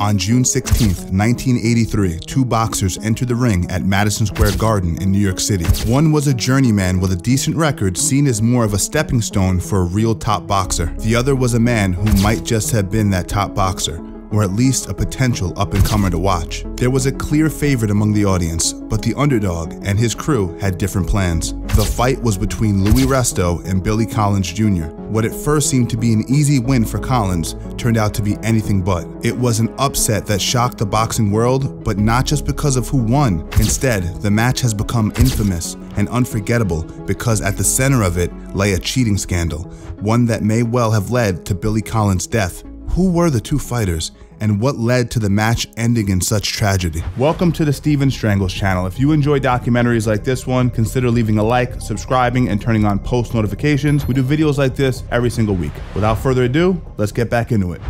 On June 16, 1983, two boxers entered the ring at Madison Square Garden in New York City. One was a journeyman with a decent record, seen as more of a stepping stone for a real top boxer. The other was a man who might just have been that top boxer or at least a potential up-and-comer to watch. There was a clear favorite among the audience, but the underdog and his crew had different plans. The fight was between Luis Resto and Billy Collins Jr. What at first seemed to be an easy win for Collins turned out to be anything but. It was an upset that shocked the boxing world, but not just because of who won. Instead, the match has become infamous and unforgettable because at the center of it lay a cheating scandal, one that may well have led to Billy Collins' death. Who were the two fighters and what led to the match ending in such tragedy? Welcome to the Steven Strangles channel. If you enjoy documentaries like this one, consider leaving a like, subscribing, and turning on post notifications. We do videos like this every single week. Without further ado, let's get back into it.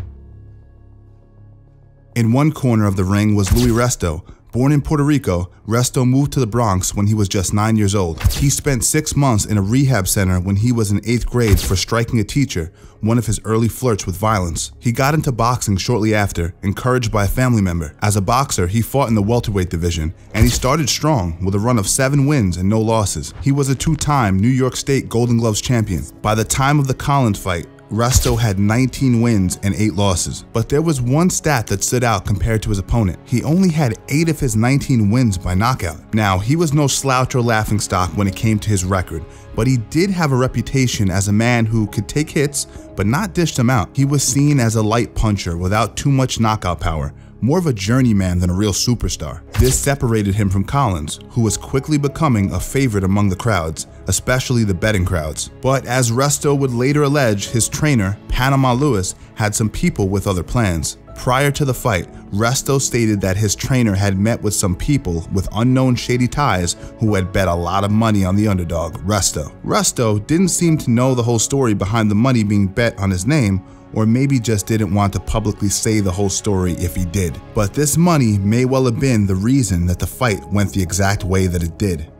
In one corner of the ring was Luis Resto, Born in Puerto Rico, Resto moved to the Bronx when he was just nine years old. He spent six months in a rehab center when he was in eighth grade for striking a teacher, one of his early flirts with violence. He got into boxing shortly after, encouraged by a family member. As a boxer, he fought in the welterweight division, and he started strong with a run of seven wins and no losses. He was a two-time New York State Golden Gloves champion. By the time of the Collins fight, Resto had 19 wins and 8 losses, but there was one stat that stood out compared to his opponent. He only had 8 of his 19 wins by knockout. Now, he was no slouch or laughingstock when it came to his record, but he did have a reputation as a man who could take hits but not dish them out. He was seen as a light puncher without too much knockout power, more of a journeyman than a real superstar. This separated him from Collins, who was quickly becoming a favorite among the crowds, especially the betting crowds. But as Resto would later allege, his trainer, Panama Lewis, had some people with other plans. Prior to the fight, Resto stated that his trainer had met with some people with unknown shady ties who had bet a lot of money on the underdog, Resto. Resto didn't seem to know the whole story behind the money being bet on his name, or maybe just didn't want to publicly say the whole story if he did. But this money may well have been the reason that the fight went the exact way that it did.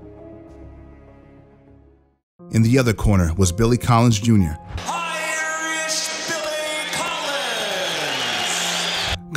In the other corner was Billy Collins Jr.,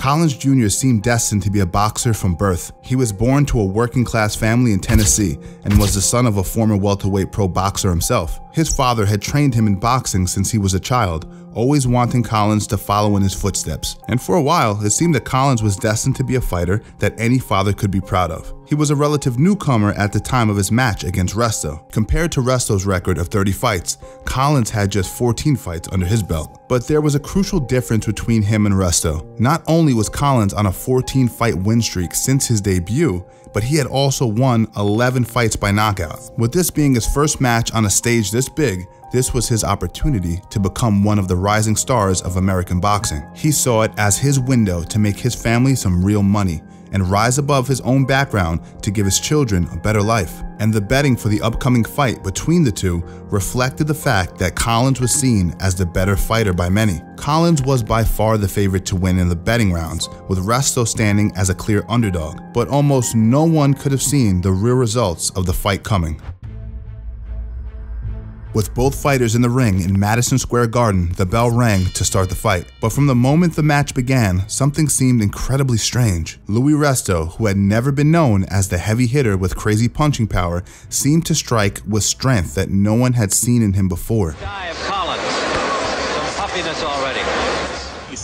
Collins Jr. seemed destined to be a boxer from birth. He was born to a working class family in Tennessee and was the son of a former welterweight pro boxer himself. His father had trained him in boxing since he was a child, always wanting Collins to follow in his footsteps. And for a while, it seemed that Collins was destined to be a fighter that any father could be proud of. He was a relative newcomer at the time of his match against Resto. Compared to Resto's record of 30 fights, Collins had just 14 fights under his belt. But there was a crucial difference between him and Resto. Not only was Collins on a 14 fight win streak since his debut, but he had also won 11 fights by knockout. With this being his first match on a stage this big, this was his opportunity to become one of the rising stars of American boxing. He saw it as his window to make his family some real money and rise above his own background to give his children a better life. And the betting for the upcoming fight between the two reflected the fact that Collins was seen as the better fighter by many. Collins was by far the favorite to win in the betting rounds, with Resto standing as a clear underdog, but almost no one could have seen the real results of the fight coming. With both fighters in the ring in Madison Square Garden, the bell rang to start the fight. But from the moment the match began, something seemed incredibly strange. Luis Resto, who had never been known as the heavy hitter with crazy punching power, seemed to strike with strength that no one had seen in him before.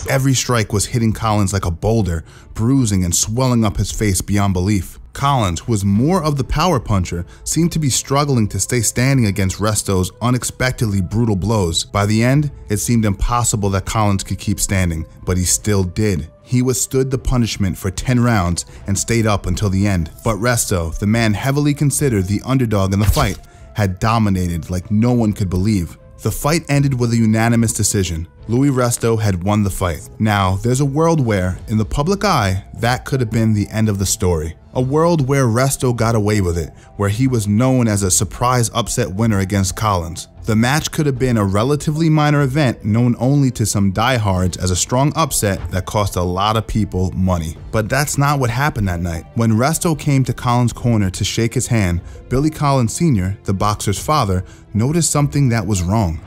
Every strike was hitting Collins like a boulder, bruising and swelling up his face beyond belief. Collins, who was more of the power puncher, seemed to be struggling to stay standing against Resto's unexpectedly brutal blows. By the end, it seemed impossible that Collins could keep standing, but he still did. He withstood the punishment for 10 rounds and stayed up until the end. But Resto, the man heavily considered the underdog in the fight, had dominated like no one could believe. The fight ended with a unanimous decision. Luis Resto had won the fight. Now, there's a world where, in the public eye, that could have been the end of the story. A world where Resto got away with it, where he was known as a surprise upset winner against Collins. The match could have been a relatively minor event known only to some diehards as a strong upset that cost a lot of people money. But that's not what happened that night. When Resto came to Collins' corner to shake his hand, Billy Collins Sr., the boxer's father, noticed something that was wrong.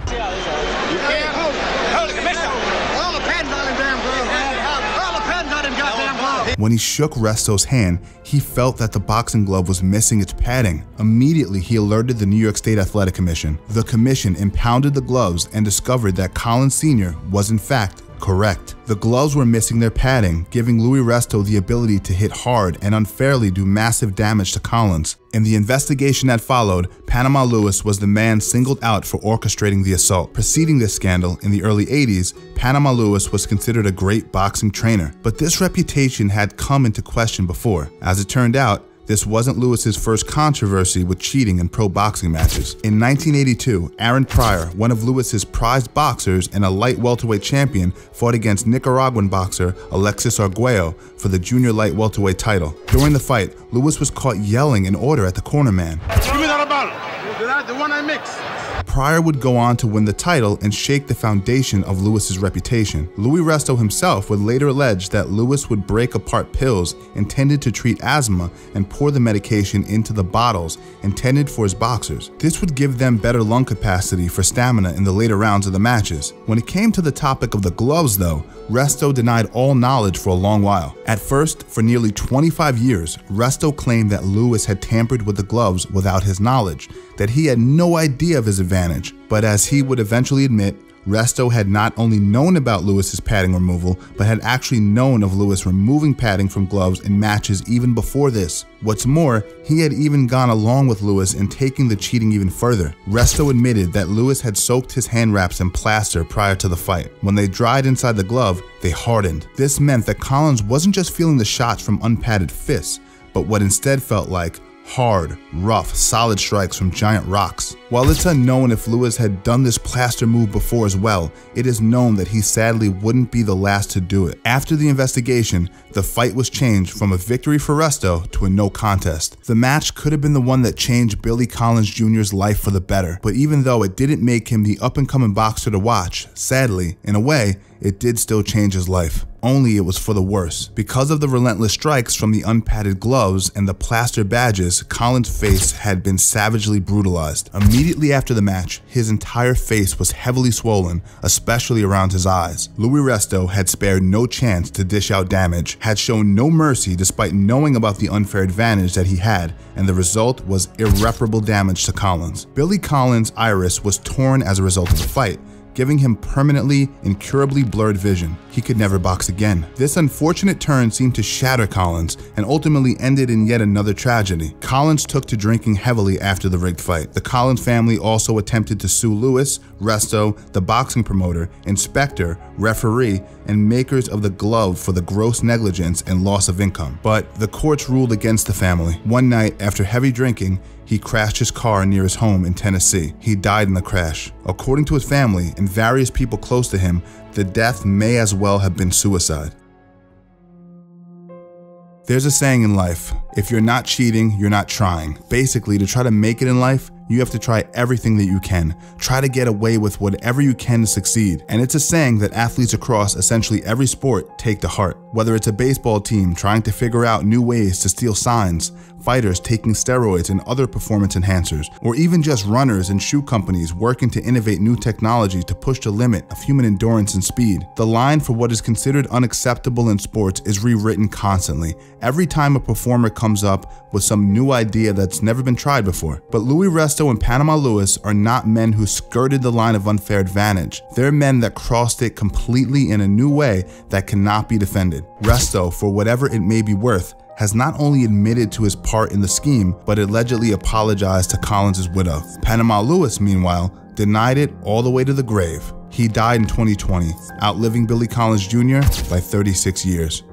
When he shook Resto's hand, he felt that the boxing glove was missing its padding. Immediately, he alerted the New York State Athletic Commission. The commission impounded the gloves and discovered that Collins Sr. was in fact correct. The gloves were missing their padding, giving Luis Resto the ability to hit hard and unfairly do massive damage to Collins. In the investigation that followed, Panama Lewis was the man singled out for orchestrating the assault. Preceding this scandal, in the early 80s, Panama Lewis was considered a great boxing trainer, but this reputation had come into question before. As it turned out, this wasn't Lewis's first controversy with cheating in pro boxing matches. In 1982, Aaron Pryor, one of Lewis's prized boxers and a light welterweight champion, fought against Nicaraguan boxer Alexis Arguello for the junior light welterweight title. During the fight, Lewis was caught yelling an order at the corner man. Give me that ball. The one I mix. Pryor would go on to win the title and shake the foundation of Lewis's reputation. Luis Resto himself would later allege that Lewis would break apart pills intended to treat asthma and pour the medication into the bottles intended for his boxers. This would give them better lung capacity for stamina in the later rounds of the matches. When it came to the topic of the gloves though, Resto denied all knowledge for a long while. At first, for nearly 25 years, Resto claimed that Lewis had tampered with the gloves without his knowledge, that he had no idea of his advantage. But as he would eventually admit, Resto had not only known about Lewis's padding removal, but had actually known of Lewis removing padding from gloves in matches even before this. What's more, he had even gone along with Lewis in taking the cheating even further. Resto admitted that Lewis had soaked his hand wraps in plaster prior to the fight. When they dried inside the glove, they hardened. This meant that Collins wasn't just feeling the shots from unpadded fists, but what instead felt like hard, rough, solid strikes from giant rocks. While it's unknown if Lewis had done this plaster move before as well, it is known that he sadly wouldn't be the last to do it. After the investigation, the fight was changed from a victory for Resto to a no contest. The match could have been the one that changed Billy Collins Jr.'s life for the better, but even though it didn't make him the up and coming boxer to watch, sadly, in a way, it did still change his life. Only it was for the worse. Because of the relentless strikes from the unpadded gloves and the plaster badges, Collins' face had been savagely brutalized. Immediately after the match, his entire face was heavily swollen, especially around his eyes. Luis Resto had spared no chance to dish out damage, had shown no mercy despite knowing about the unfair advantage that he had, and the result was irreparable damage to Collins. Billy Collins' iris was torn as a result of the fight, giving him permanently, incurably blurred vision. He could never box again. This unfortunate turn seemed to shatter Collins and ultimately ended in yet another tragedy. Collins took to drinking heavily after the rigged fight. The Collins family also attempted to sue Lewis, Resto, the boxing promoter, inspector, referee, and makers of the glove for the gross negligence and loss of income. But the courts ruled against the family. One night, after heavy drinking, he crashed his car near his home in Tennessee. He died in the crash. According to his family and various people close to him, the death may as well have been suicide. There's a saying in life if you're not cheating, you're not trying. Basically, to try to make it in life, you have to try everything that you can. Try to get away with whatever you can to succeed. And it's a saying that athletes across essentially every sport take to heart. Whether it's a baseball team trying to figure out new ways to steal signs, fighters taking steroids and other performance enhancers, or even just runners and shoe companies working to innovate new technology to push the limit of human endurance and speed. The line for what is considered unacceptable in sports is rewritten constantly, every time a performer comes up with some new idea that's never been tried before. But Luis Resto and Panama Lewis are not men who skirted the line of unfair advantage. They're men that crossed it completely in a new way that cannot be defended. Resto, for whatever it may be worth, has not only admitted to his part in the scheme, but allegedly apologized to Collins' widow. Panama Lewis, meanwhile, denied it all the way to the grave. He died in 2020, outliving Billy Collins Jr. by 36 years.